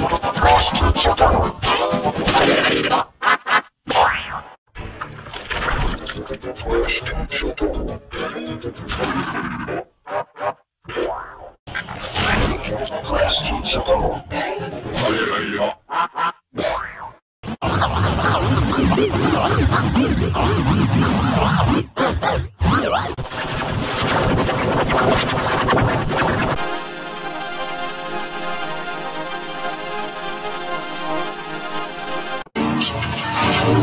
i'm going to cross each Yeah.